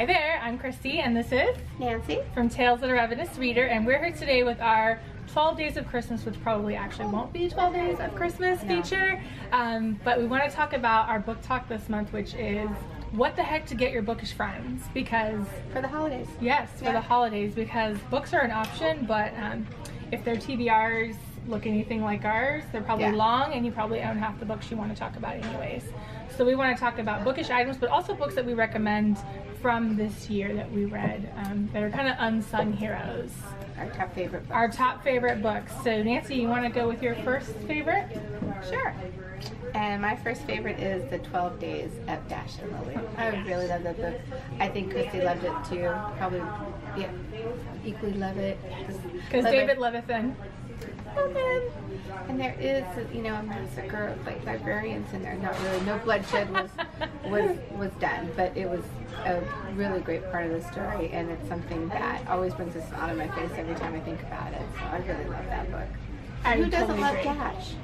Hi there, I'm Christy and this is Nancy from Tales of a Ravenous Reader and we're here today with our 12 Days of Christmas, which probably actually won't be 12 Days of Christmas no. feature. Um, but we want to talk about our book talk this month, which is what the heck to get your bookish friends because for the holidays yes for yeah. the holidays because books are an option but um, if they're tbrs look anything like ours they're probably yeah. long and you probably own half the books you want to talk about anyways so we want to talk about bookish items but also books that we recommend from this year that we read um, that are kind of unsung heroes our top favorite books. our top favorite books so nancy you want to go with your first favorite sure and my first favorite is The 12 Days of Dash and Lily. I really love that book. I think Christy loved it too. Probably, yeah, equally love it. Because David Levithan. And there is, you know, a massacre of like librarians in there. Not really, no bloodshed was was was done, but it was a really great part of the story, and it's something that always brings a smile to my face every time I think about it. So I really love that book. I Who doesn't totally love agree. Dash?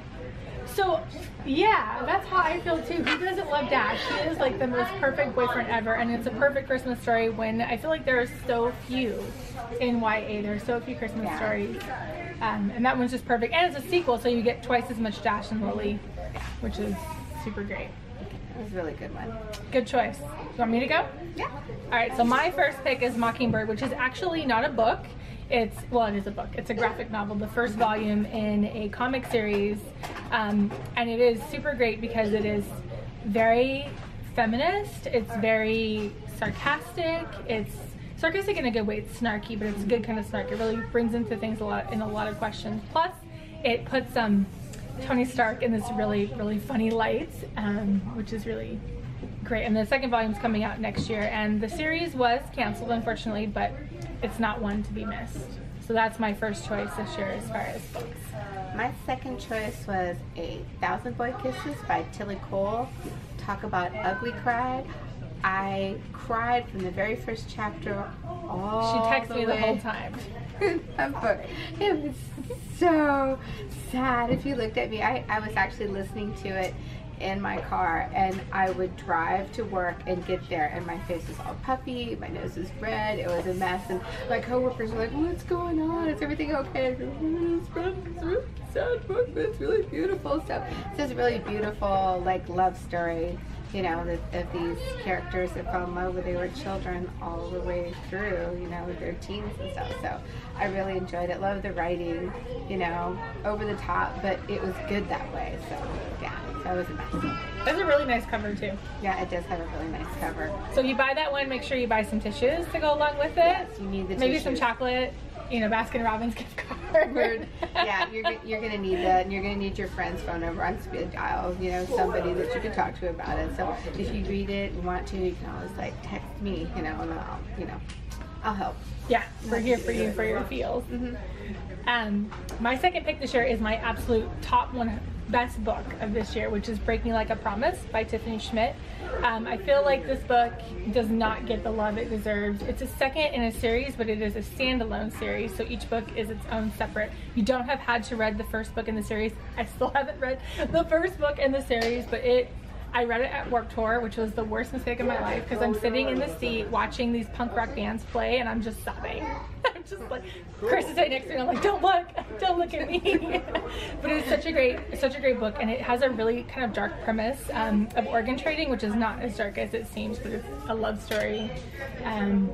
So, yeah, that's how I feel too. Who doesn't love Dash? He is like the most perfect boyfriend ever, and it's a perfect Christmas story when I feel like there are so few in YA. There are so few Christmas yeah. stories. Um, and that one's just perfect. And it's a sequel, so you get twice as much Dash and Lily, which is super great. It was a really good one. Good choice. You want me to go? Yeah. All right, so my first pick is Mockingbird, which is actually not a book. It's, well, it is a book. It's a graphic novel, the first volume in a comic series. Um, and it is super great because it is very feminist, it's very sarcastic, it's sarcastic in a good way. It's snarky, but it's a good kind of snark. It really brings into things a lot in a lot of questions. Plus, it puts um, Tony Stark in this really, really funny light, um, which is really great. And the second volume is coming out next year. And the series was canceled, unfortunately, but it's not one to be missed. So that's my first choice this year as far as books. My second choice was A Thousand Boy Kisses by Tillie Cole. Talk about ugly cried. I cried from the very first chapter all She texted me the whole time. that book. It was so sad. If you looked at me, I, I was actually listening to it in my car and I would drive to work and get there and my face was all puffy, my nose was red, it was a mess and my coworkers were like, what's going on? Is everything okay? It's oh, really sad book, but it's really beautiful. So it's this really beautiful like love story you know, of, of these characters that fell in love when they were children all the way through, you know, their teens and stuff. So I really enjoyed it. Love the writing, you know, over the top, but it was good that way. So yeah, so it was a nice. That's a really nice cover too. Yeah, it does have a really nice cover. So if you buy that one, make sure you buy some tissues to go along with it. Yes, you need the Maybe tissues. some chocolate, you know, Baskin Robbins gift card. Yeah, you're, you're gonna need that, and you're gonna need your friend's phone number on speed dial. You know, somebody that you can talk to about it. So if you read it and want to, you can always like text me, you know, and I'll, you know, I'll help. Yeah, we're here for you for your feels. Mm-hmm. Um, my second pick this year is my absolute top one best book of this year, which is Break Me Like a Promise by Tiffany Schmidt. Um, I feel like this book does not get the love it deserves. It's a second in a series, but it is a standalone series, so each book is its own separate. You don't have had to read the first book in the series. I still haven't read the first book in the series, but it I read it at Warped Tour, which was the worst mistake of my life because I'm sitting in the seat watching these punk rock bands play and I'm just sobbing. I'm just like, Chris is sitting next to me and I'm like, don't look, don't look at me. but it's such a great, such a great book and it has a really kind of dark premise um, of organ trading, which is not as dark as it seems, but it's a love story um,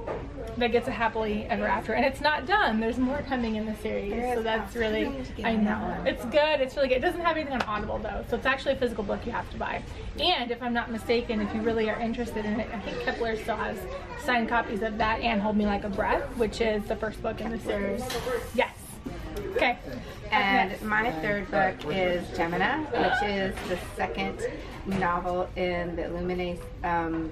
that gets a happily ever after. And it's not done. There's more coming in the series. So that's really, I know. It's good. It's really good. It doesn't have anything on Audible though. So it's actually a physical book you have to buy. And if I'm not mistaken, if you really are interested in it, I think Kepler still has signed copies of that and Hold Me Like a Breath, which is the first book in the series. Yes. Okay. And my third book is Gemina, which is the second novel in the Illuminae um,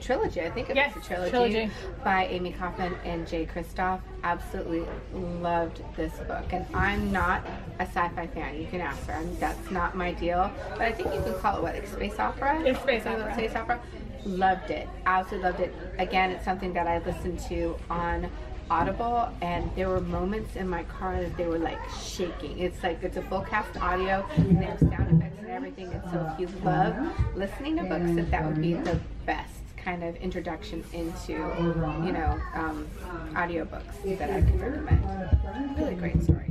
trilogy. I think it's Yes, a trilogy, trilogy. by Amie Kaufman and Jay Kristoff. Absolutely loved this book, and I'm not a sci-fi fan. You can ask her. I mean, that's not my deal. But I think you can call it what, like space opera? It's space opera. Space opera. Loved it. Absolutely loved it. Again, it's something that I listened to on Audible, and there were moments in my car that they were like shaking. It's like it's a full cast audio, and have sound effects and everything. And so, if you love listening to books, that that would be the best kind of introduction into, you know, um, audiobooks that I can recommend. Really great story.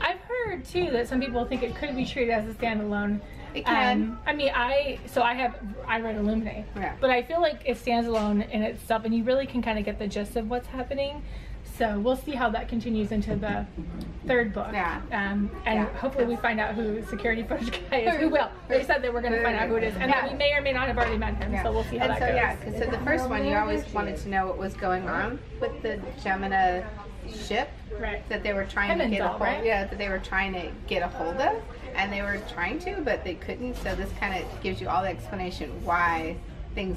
I've heard too that some people think it could be treated as a standalone. It can. Um, I mean, I so I have I read Illuminae, Yeah. but I feel like it stands alone in itself, and you really can kind of get the gist of what's happening. So we'll see how that continues into the third book. Yeah. Um, and Yeah. hopefully we find out who security footage guy is. Who will? They said that we're going to find out who it is, and Yeah. that we may or may not have already met him. Yeah. So we'll see how and that so, goes. Yeah, so the first one, you always wanted to know what was going on with the Gemina ship Right. that they were trying to get a hold. right? Yeah, that they were trying to get a hold of, and they were trying to, but they couldn't. So this kind of gives you all the explanation why things,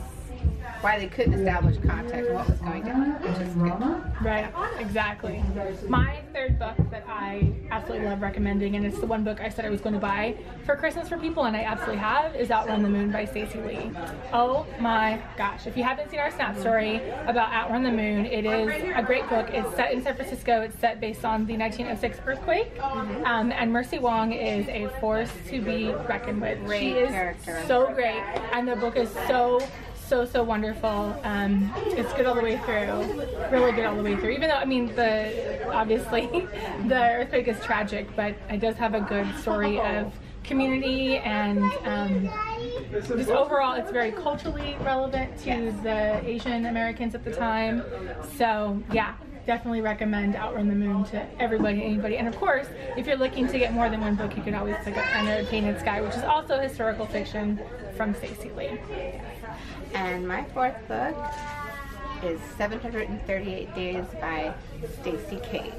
why they couldn't establish contact what was going down, which is good. Right, exactly. My third book that I absolutely love recommending, and it's the one book I said I was going to buy for Christmas for people, and I absolutely have, is Outrun the Moon by Stacey Lee. Oh my gosh. If you haven't seen our Snap story about Outrun the Moon, it is a great book. It's set in San Francisco, it's set based on the 1906 earthquake, um, and Mercy Wong is a force to be reckoned with. she is so great, and the book is so so so wonderful. Um, it's good all the way through, really good all the way through. Even though I mean the obviously the earthquake is tragic, but it does have a good story of community and um, just overall it's very culturally relevant to Yes. the Asian Americans at the time. So yeah. Definitely recommend Outrun the Moon to everybody, anybody. And of course, if you're looking to get more than one book, you can always pick up Under a Painted Sky, which is also historical fiction from Stacey Lee. And my fourth book is 738 Days by Stacey Kade,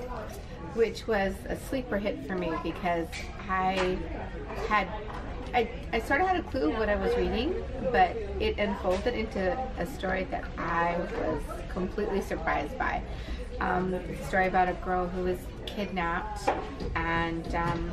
which was a sleeper hit for me because I had I, I sort of had a clue what I was reading, but it unfolded into a story that I was completely surprised by. Um, story about a girl who was kidnapped and um,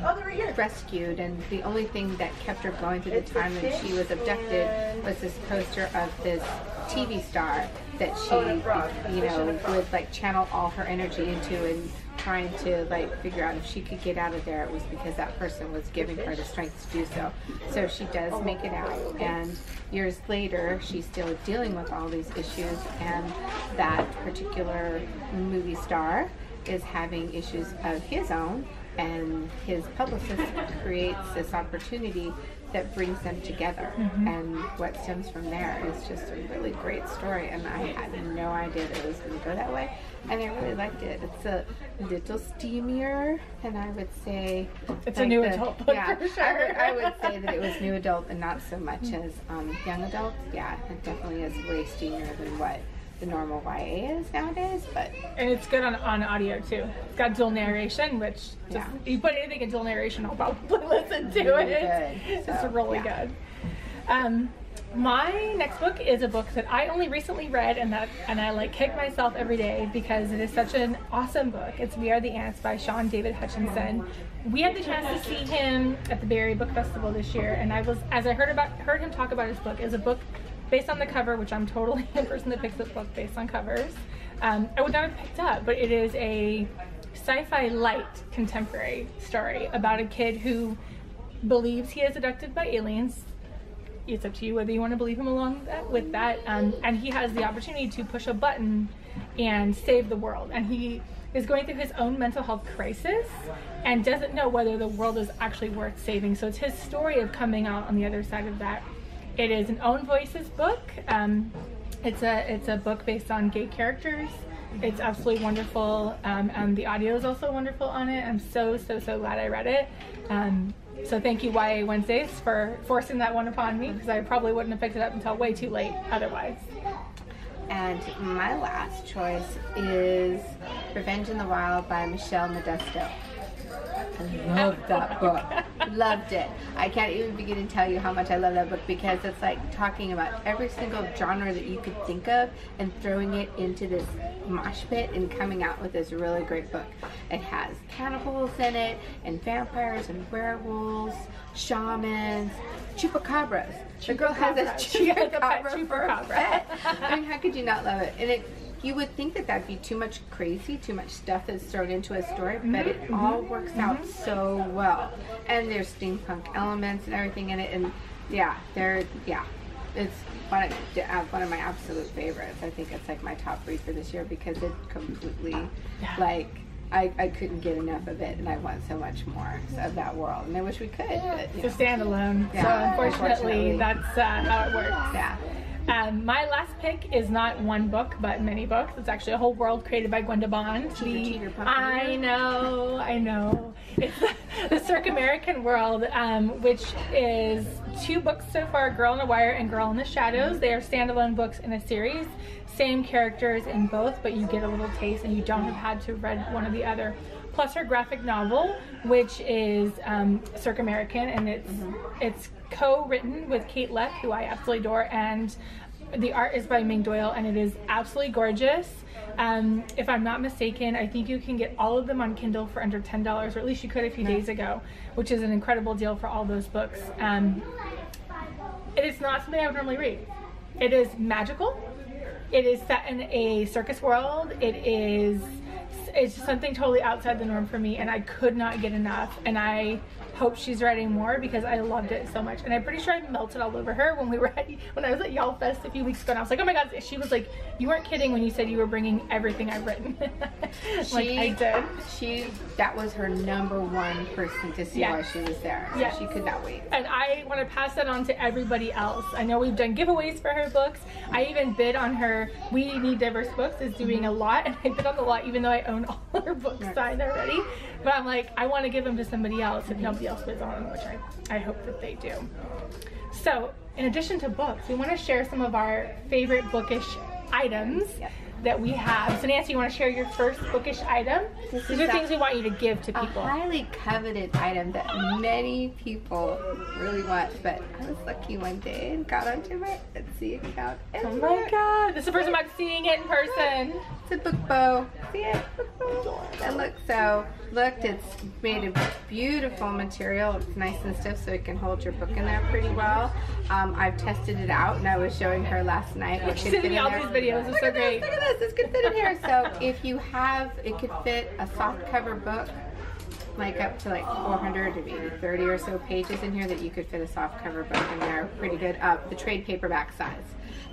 rescued, and the only thing that kept her going through the time that she was abducted was this poster of this TV star that she, you know, would like channel all her energy into and trying to like figure out if she could get out of there. It was because that person was giving her the strength to do so. So she does make it out, and years later, she's still dealing with all these issues, and that particular movie star is having issues of his own, and his publicist creates this opportunity that brings them together. And what stems from there is just a really great story, and I had no idea that it was going to go that way, and I really liked it. It's a little steamier, and I would say It's a new the- adult book yeah, for sure. I would, I would say that it was new adult and not so much as um, young adult. Yeah, it definitely is way steamier than what the normal YA is nowadays, but And it's good on, on audio too. It's got dual narration, which just, Yeah. you put anything in dual narration, I'll probably listen to Really it. good. It's really yeah. good. Um, my next book is a book that I only recently read, and that and I like kick myself every day because it is such an awesome book. It's We Are the Ants by Shaun David Hutchinson. We had the chance to see him at the Bay Area Book Festival this year, and I was as I heard about heard him talk about his book is a book based on the cover, which I'm totally the person that picks up books based on covers. Um, I would not have picked up, but it is a sci-fi light contemporary story about a kid who believes he is abducted by aliens. It's up to you whether you want to believe him along that, with that. Um, and he has the opportunity to push a button and save the world. And he is going through his own mental health crisis and doesn't know whether the world is actually worth saving. So it's his story of coming out on the other side of that. It is an own voices book. Um, it's a it's a book based on gay characters. It's absolutely wonderful, um, and the audio is also wonderful on it. I'm so so so glad I read it. Um, so thank you YA Wednesdays for forcing that one upon me because I probably wouldn't have picked it up until way too late otherwise. And my last choice is Revenge in the Wild by Michelle Modesto. I love that book. Loved it. I can't even begin to tell you how much I love that book because it's like talking about every single genre that you could think of and throwing it into this mosh pit and coming out with this really great book. It has cannibals in it, and vampires, and werewolves, shamans, chupacabras. The girl has a Chupacabra. She has a pet chupacabra for a chupacabra. pet. I mean, how could you not love it? And it, you would think that that'd be too much crazy, too much stuff that's thrown into a story, but it all works out so well. And there's steampunk elements and everything in it, and yeah, they're yeah, It's one of, uh, one of my absolute favorites. I think it's like my top read for this year because it completely, like, I, I couldn't get enough of it and I want so much more of that world. And I wish we could. But, It's a standalone. Yeah, so unfortunately, unfortunately. that's uh, how it works. Yeah. Um, my last pick is not one book, but many books. It's actually a whole world created by Gwenda Bond. The- I know, I know. It's the Cirque American World, um, which is two books so far: Girl in the Wire and Girl in the Shadows. They are standalone books in a series. Same characters in both, but you get a little taste, and you don't have had to read one or the other. Plus her graphic novel, which is um, Cirque American, and it's it's co-written with Kate Leck, who I absolutely adore, and the art is by Ming Doyle, and it is absolutely gorgeous. Um, if I'm not mistaken, I think you can get all of them on Kindle for under ten dollars, or at least you could a few days ago, which is an incredible deal for all those books. Um, it is not something I would normally read. It is magical. It is set in a circus world. It is it's just something totally outside the norm for me and I could not get enough and I hope she's writing more because I loved it so much and I'm pretty sure I melted all over her when we were at, when I was at YALLFest a few weeks ago and I was like oh my god she was like you weren't kidding when you said you were bringing everything I've written like She- I did She, that was her number one person to see Yes. why she was there. So Yes. she could not wait. and I want to pass that on to everybody else. I know we've done giveaways for her books. I even bid on her We Need Diverse Books is doing mm-hmm. a lot, and I bid on the lot even though I own all her books signed already. But I'm like, I want to give them to somebody else if nobody else bids on which I, I hope that they do. So, in addition to books, we want to share some of our favorite bookish items Yep. That we have. So, Nancy, you want to share your first bookish item? This These are things we want you to give to people. A highly coveted item that many people really want, but I was lucky one day and got onto it my Etsy account. and Oh my god, this is the first time I'm seeing it in person. It's a book bow. See it? And look, so looked, it's made of beautiful material. It's nice and stiff, so it can hold your book in there pretty well. Um, I've tested it out, and I was showing her last night. It She's sending me all these videos. It's Look so at great. this! At this! Could fit in here. So if you have, it could fit a soft cover book like up to like 400 to maybe 30 or so pages in here that you could fit a soft cover book in there pretty good up the trade paperback size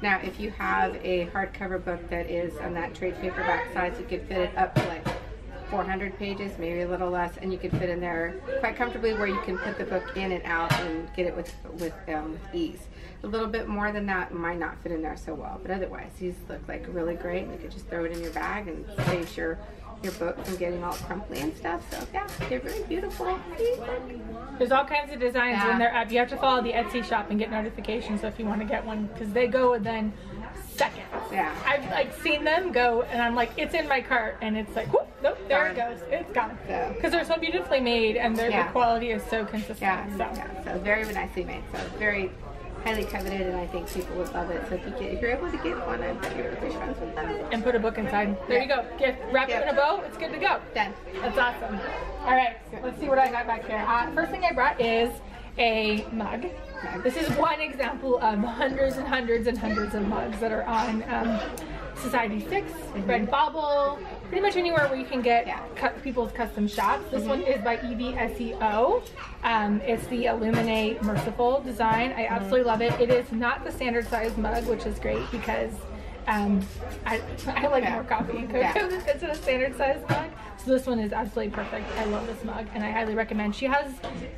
now if you have a hardcover book that is on that trade paperback size you could fit it up to like 400 pages maybe a little less and you could fit in there quite comfortably where you can put the book in and out and get it with with um, ease a little bit more than that might not fit in there so well but otherwise these look like really great and you could just throw it in your bag and saves your your book from getting all crumply and stuff. So yeah, they're very beautiful. There's all kinds of designs Yeah. in their app. Uh, you have to follow the Etsy shop and get notifications if you want to get one because they go within seconds. Yeah. I've like seen them go and I'm like, it's in my cart and it's like, whoop, nope, there it goes. It's gone. So- Because they're so beautifully made and their Yeah. the quality is so consistent. Yeah, so. yeah. So very nicely made. So very highly coveted, and I think people would love it. So if you get, if you're able to get one, I bet your fish friends love it. And put a book inside. There you go. Get wrap it in a bow. It's good to go. Done. That's awesome. All right, let's see what I got back here. Uh, first thing I brought is a mug. This is one example of hundreds and hundreds and hundreds of mugs that are on um, Society 6, Redbubble, pretty much anywhere where you can get Yeah. cu- people's custom shops. This one is by Evie SEO. Um, it's the Illuminae Merciful design. I absolutely love it. It is not the standard size mug, which is great because um, I, I like Yeah. more coffee and cocoa Yeah. than in a standard size mug. So this one is absolutely perfect. I love this mug and I highly recommend. She has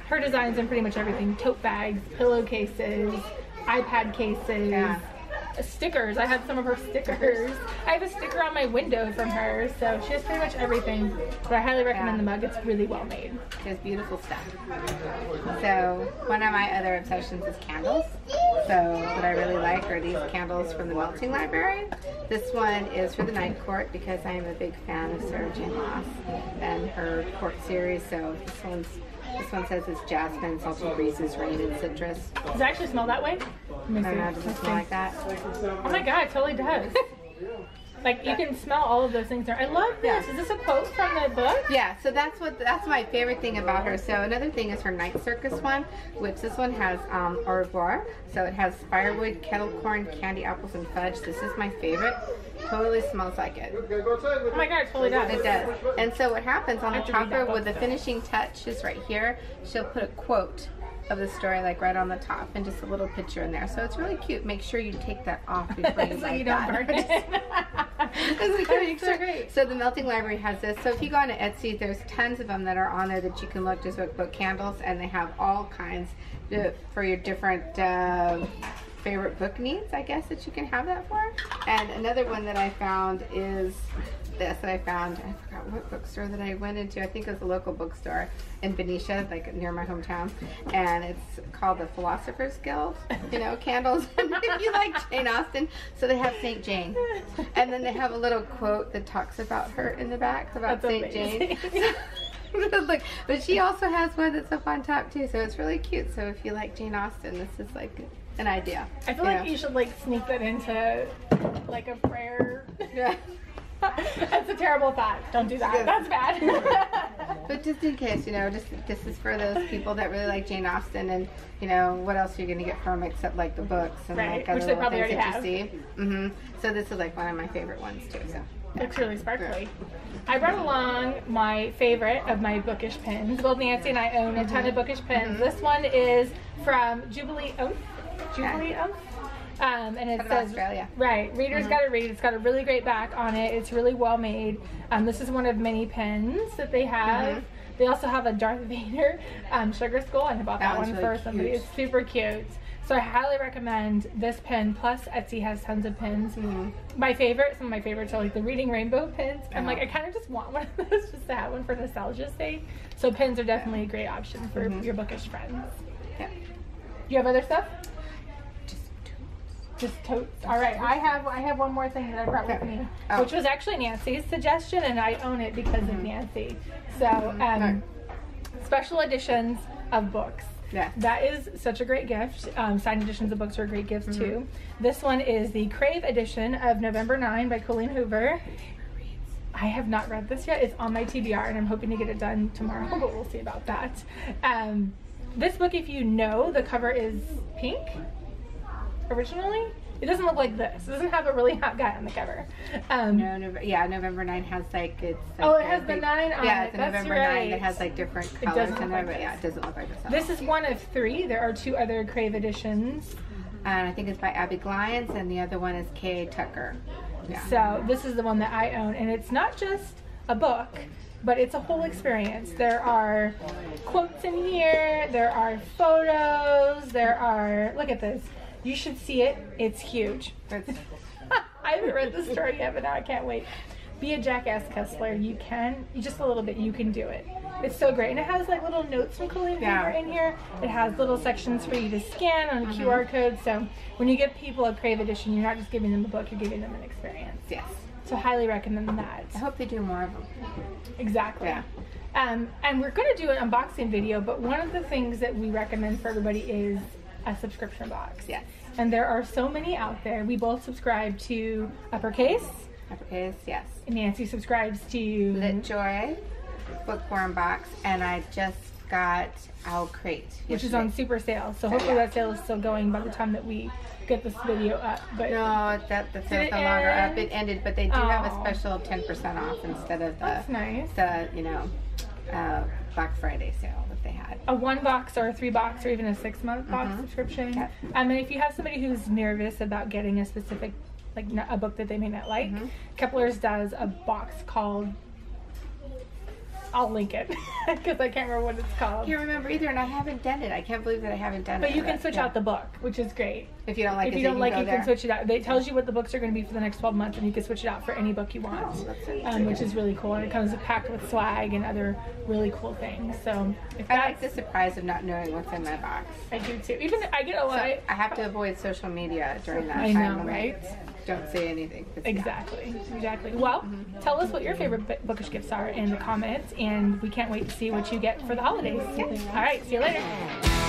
her designs in pretty much everything. Tote bags, pillowcases, iPad cases, Yeah. Stickers. I had some of her stickers. I have a sticker on my window from her. So she has pretty much everything. But I highly recommend Yeah. the mug. It's really well made. It's beautiful stuff. So one of my other obsessions is candles. So what I really like are these candles from the Melting Library. This one is for the night court because I am a big fan of Sarah Jane Maas and her court series. So this one's this one says it's jasmine, salted breezes, rain, and citrus. Does it actually smell that way? I don't know, does it smell like that? Oh my god, it totally does. like you can smell all of those things there. I love this. Yeah. Is this a quote from the book? Yeah, so that's what that's my favorite thing about her. So another thing is her night circus one, which this one has um, au revoir. So it has firewood, kettle corn, candy apples, and fudge. This is my favorite. Totally smells like it. Oh my god, it totally does. It does. And so what happens on the have to read topper with the finishing touch is right here. She'll put a quote of the story, like right on the top, and just a little picture in there. So it's really cute. Make sure you take that off before you so you don't that. burn it. Like, so great. So the Melting Library has this. So if you go on to Etsy, there's tons of them that are on there that you can look just like book candles, and they have all kinds to, for your different uh, favorite book needs. I guess that you can have that for. And another one that I found is this that I found. I forgot what bookstore that I went into. I think it was a local bookstore in Benicia, like near my hometown, and it's called the Philosophers Guild. You know, candles. if you like Jane Austen, so they have Saint Jane, and then they have a little quote that talks about her in the back about Saint Jane. Look, but she also has one that's up on top too, so it's really cute. So if you like Jane Austen, this is like an idea. I feel like you should like sneak that into like a prayer. Yeah. That's a terrible thought. Don't do that. That's bad. But just in case, you know, just this is for those people that really like Jane Austen, and you know, what else are you gonna get from except like the books and Right, like other which they probably things that already you see. Mm-hmm. So this is like one of my favorite ones too. So Looks really sparkly. I brought along my favorite of my bookish pins. Both Nancy and I own a ton of bookish pins. Mm-hmm. This one is from Jubilee Oath. Jubilee Oath. Um, and it says Australia. right. Readers Mm-hmm. got to read. It's got a really great back on it. It's really well made. Um, this is one of many pins that they have. Mhm. They also have a Darth Vader um, sugar skull. And I bought that, That one really for somebody. It's super cute. So I highly recommend this pin. Plus, Etsy has tons of pins. Mhm. My favorite, some of my favorites are like the Reading Rainbow pins. I'm like, Uh-huh. I kind of just want one of those just to have one for nostalgia's sake. So pins are definitely a great option for Mhm. your bookish friends. yeah. You have other stuff? Just totes. All right, I have I have one more thing that I brought with me, Oh. which was actually Nancy's suggestion, and I own it because of Nancy. So, um, Right. special editions of books. Yeah. That is such a great gift. Um, signed editions of books are great gifts too. This one is the Crave edition of November 9 by Colleen Hoover. I have not read this yet. It's on my TBR and I'm hoping to get it done tomorrow, but we'll see about that. Um, this book, if you know, the cover is pink originally. It doesn't look like this. It doesn't have a really hot guy on the cover. Um, No, Nov- yeah, November 9 has like it's. Like Oh, it has the nine on Yeah, it. it's a That's November 9 right. that has like different It colors doesn't in look like but yeah, it doesn't look like this. at all. This is one of three. There are two other Crave editions. And I think it's by Abbi Glines, and the other one is Kay Tucker. Yeah. So this is the one that I own, and it's not just a book, but it's a whole experience. There are quotes in here. There are photos. There are look at this. You should see it. It's huge. It's- I haven't read the story yet, but now I can't wait. Be a jackass Kessler. You can, just a little bit. You can do it. It's so great, and it has like little notes from Colleen Yeah. In here. It has little sections for you to scan on a QR code. So when you give people a Crave edition, you're not just giving them a book; you're giving them an experience. yes. So highly recommend that. I hope they do more of them. Exactly. Yeah. Um, and we're going to do an unboxing video, but one of the things that we recommend for everybody is a subscription box. Yes. And there are so many out there. We both subscribe to Uppercase. Uppercase, yes. Nancy subscribes to Lit Joy, Bookworm Box, and I just got Owl Crate. which is on super sale. So hopefully Yeah. that sale is still going by the time that we get this video up. But No, that the sale's no longer end? up. It ended, but they do have a Oh. special 10% off instead of the, that's nice. the you know, uh, Black Friday sale that they had. a one box or a three box or even a six month box Mhm. subscription. Yeah. Um, and if you have somebody who's nervous about getting a specific, like a book that they may not like, Mhm. Kepler's does a box called. I'll link it because I can't remember what it's called. I can't remember either, and I haven't done it. I can't believe that I haven't done it. But you can switch Yeah. out the book, which is great. if you don't like if it. you don't like go it, you can switch it out. It tells you what the books are going to be for the next 12 months, and you can switch it out for any book you want, Oh, that's um, which is really cool. And it comes packed with swag and other really cool things. So if I like the surprise of not knowing what's in my box. I do too. Even I get a lot. So. I have to avoid social media during that I time. know, when right? Don't say anything. yeah. Exactly, exactly. Well, tell us what your favorite bookish gifts are in the comments, and we can't wait to see what you get for the holidays. All right, see you later.